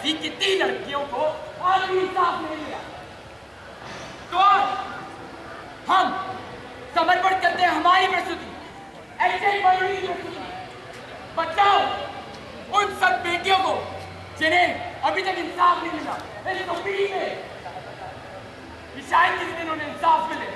जैसी कितनी लड़कियों को आज भी इंसाफ मिला। तो हम समर्पण करते हैं हमारी प्रस्तुति। ऐसे बड़ी प्रस्तुति। बचाओ उन सब बेटियों को जिन्हें अभी तक इंसाफ नहीं मिला तो में शायद किसी दिन उन्हें इंसाफ मिले।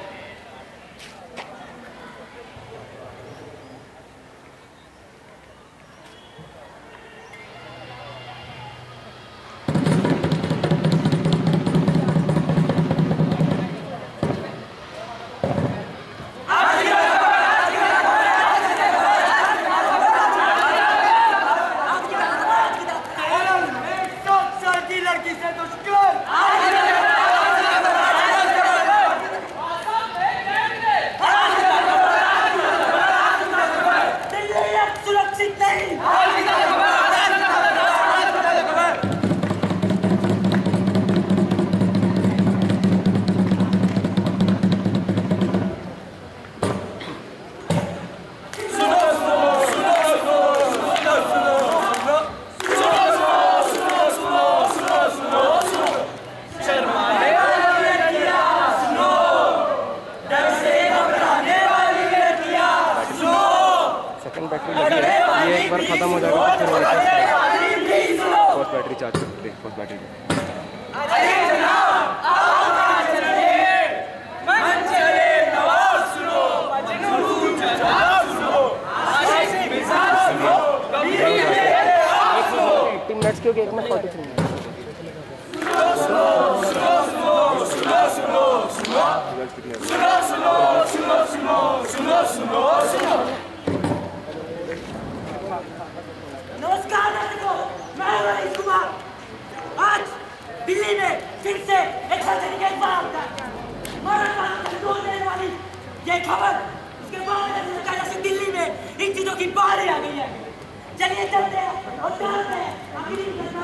बार ख़त्म हो जाएगा तो फिर फ़र्स्ट बैटरी चार्ज करते हैं फ़र्स्ट बैटरी क्योंकि एक में फोर्टी थ्री नमस्कार दर्शकों मैं रईस कुमार आज दिल्ली में फिर से एक सर्जरी का इकबाल होता है मरण वालों को दूर देने वाली ये खबर उसके बाद ऐसा लगा जैसे दिल्ली में इन चीज़ों की बाढ़ आ गई है चलिए चलते हैं और जानते हैं आखिर इन घटनाओं के पीछे वजह आखिर क्या है क्या है और क्या है तो दर्शकों आज हमारे साथ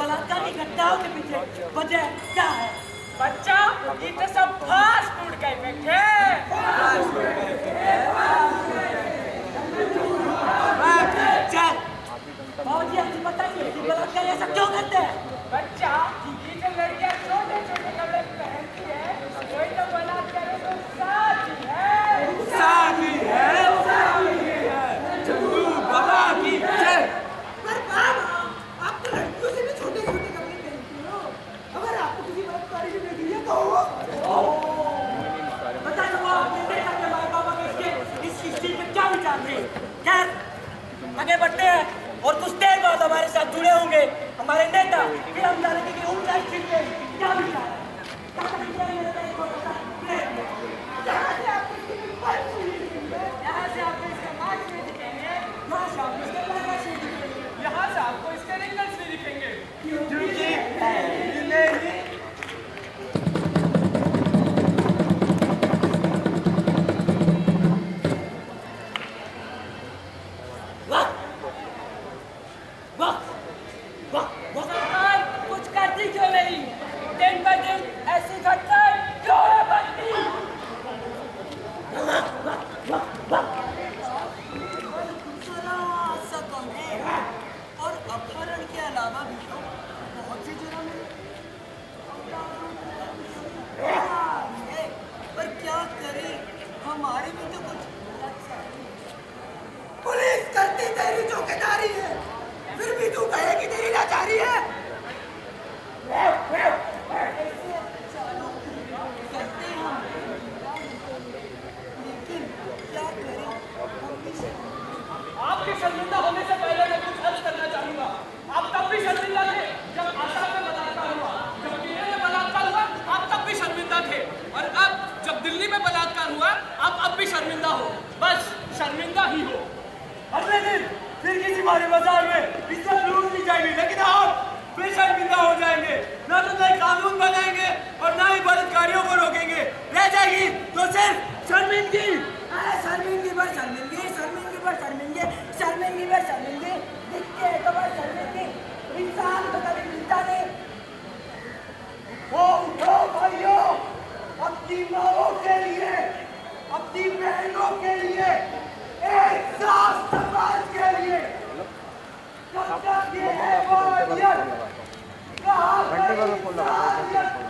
बलात्कार की घटनाओं के पीछे वजह क्या है? बच्चा ये तो सब फास्ट फ़ूड का इफ़ेक्ट है। आप बताइए बलात्कार ऐसा क्यों करते हैं? शर्मिंदा होने से पहले मैं कुछ अर्ज़ करना चाहूँगा। आप तब भी शर्मिंदा थे जब आशा पे बलात्कार हुआ। जब केरल में बलात्कार हुआ, आप तब भी शर्मिंदा थे। और अब जब दिल्ली में बलात्कार हुआ, आप अब भी शर्मिंदा हो। बस शर्मिंदा ही हो। अगले दिन फिर किसी मारे बाज़ार में इज़्ज़त लूट ली जाएगी, लेकिन आप फिर शर्मिंदा हो जाएँगे। ना तो नए कानून बनाएँगे और ना ही बलात्कारियों को रोकेंगे। रह जाएगी तो सिर्फ़ शर्मिंदगी। लोगों के लिए एक साथ समाज के लिए। कहा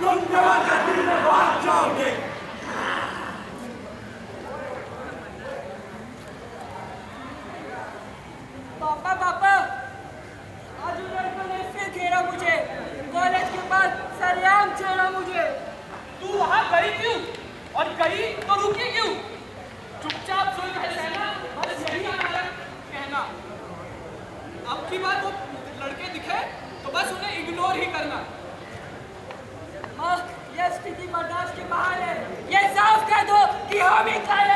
तुम में बाहर जाओगे। पापा पापा आज उन्होंने फिर घेरा मुझे। कॉलेज के बाद सरेआम मुझे। तू वहाँ गई क्यों? और गई तो रुकी क्यों? चुपचाप सुन कहना। वो लड़के दिखे तो बस उन्हें इग्नोर ही करना। स्थिति बर्दाश्त के बाहर है। ये साफ़ कह दो कि हम ही। कायल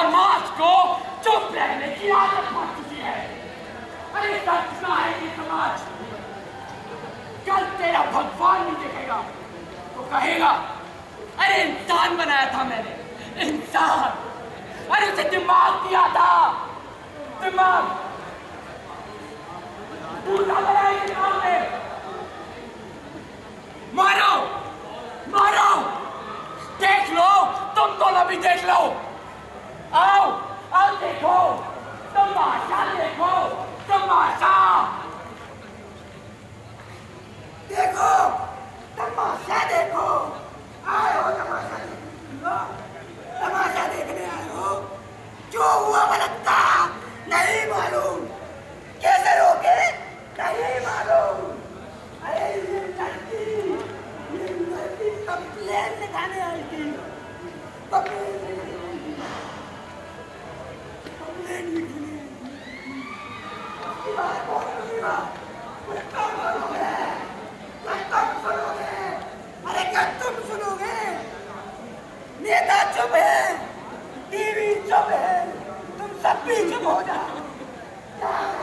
समाज को चुप रहने की आदत पड़ चुकी है। अरे सच है समाज। कल तेरा भगवान नहीं देखेगा तो कहेगा, अरे इंसान बनाया था मैंने, इंसान। अरे उसे दिमाग दिया था, दिमाग। पूरा बनाया दिमाग में मारो मारो। देख लो, तुम दोनों भी देख लो आओ आओ देखो तमाशा देखो तमाशा देखो तमाशा देखो आए हो तमाशा देखने तमाशा देखने आए हो जो हुआ बनता नहीं मालूम कैसे रोके नहीं मालूम अरे ये लड़की ये लड़की कंप्लेन लिखाने आई थी कंप्लेन लिखाने आई थी कंप्लेन लिखने आई थी उसकी बात बहुत बुरी बात मुझे क्या तुम सुनोगे। अरे क्या तुम सुनोगे? नेता चुप है। टीवी चुप है। तुम सब भी चुप हो जाओ।